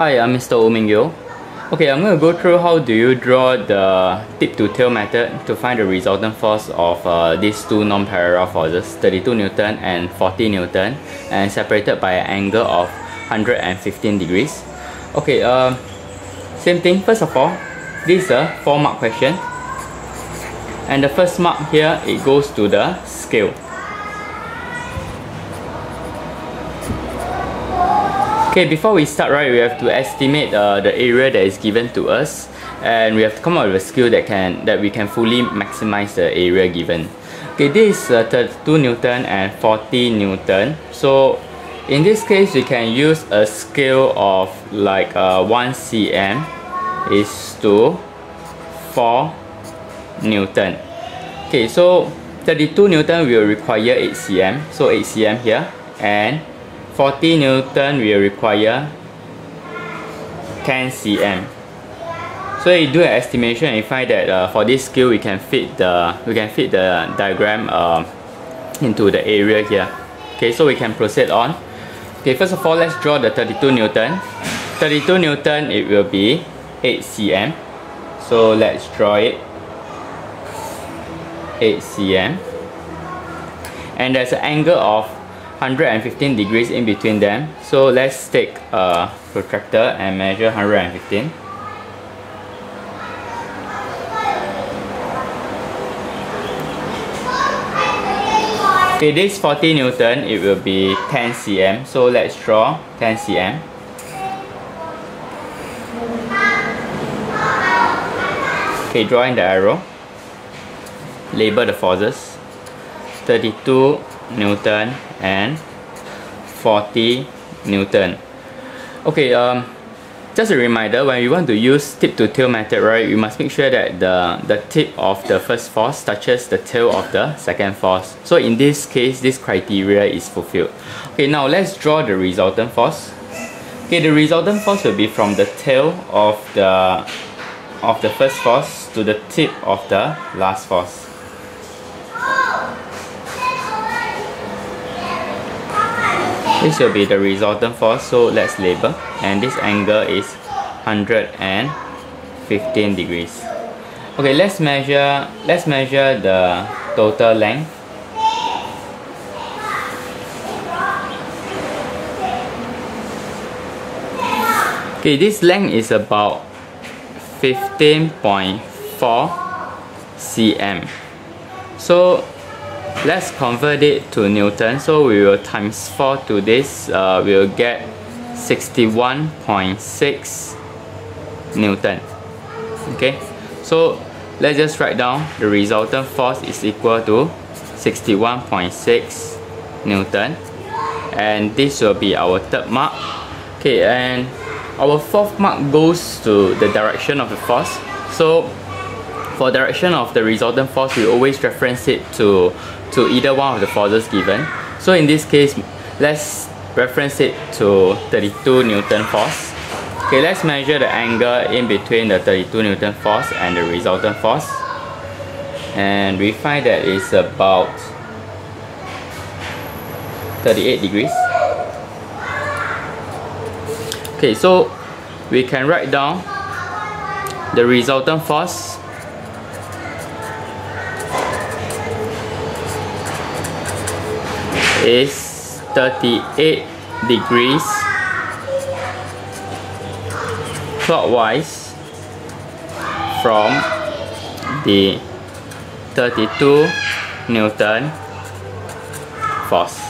Hi, I'm Mr. Ming Yeo. Okay, I'm going to go through how do you draw the tip to tail method to find the resultant force of uh, these two non-parallel forces, 32 Newton and 40 Newton, and separated by an angle of 115 degrees. Okay, uh, same thing. First of all, this is a 4 mark question. And the first mark here, it goes to the scale. Okay, before we start, right, we have to estimate uh, the area that is given to us, and we have to come up with a scale that can that we can fully maximize the area given. Okay, this is uh, 32 Newton and 40 Newton. So, in this case, we can use a scale of like uh, 1 cm is to 4 Newton. Okay, so 32 Newton will require 8 cm, so 8 cm here, and 40 Newton will require 10 cm. So you do an estimation and you find that uh, for this scale we can fit the we can fit the diagram uh, into the area here. Okay, so we can proceed on. Okay, first of all, let's draw the 32 Newton. 32 Newton, it will be 8 cm. So let's draw it. 8 cm. And there's an angle of 115 degrees in between them so let's take a protractor and measure 115 Okay, this 40 Newton, it will be 10 cm. So let's draw 10 cm. Okay, drawing the arrow. Label the forces. 32 Newton and 40 Newton. Okay, um, just a reminder, when you want to use tip to tail method, right, you must make sure that the, the tip of the first force touches the tail of the second force. So in this case, this criteria is fulfilled. Okay, now let's draw the resultant force. Okay, the resultant force will be from the tail of the of the first force to the tip of the last force. This will be the resultant force, so let's label. And this angle is 115 degrees. Okay, let's measure let's measure the total length. Okay, this length is about 15.4 cm. So let's convert it to Newton. So we will times 4 to this uh, we will get 61.6 Newton. Okay? So let's just write down the resultant force is equal to 61.6 Newton. And this will be our third mark. Okay and our fourth mark goes to the direction of the force. So for direction of the resultant force we always reference it to to either one of the forces given. So in this case, let's reference it to 32 Newton force. Okay, let's measure the angle in between the 32 Newton force and the resultant force. And we find that it's about 38 degrees. Okay, so we can write down the resultant force is 38 degrees clockwise from the 32 Newton force.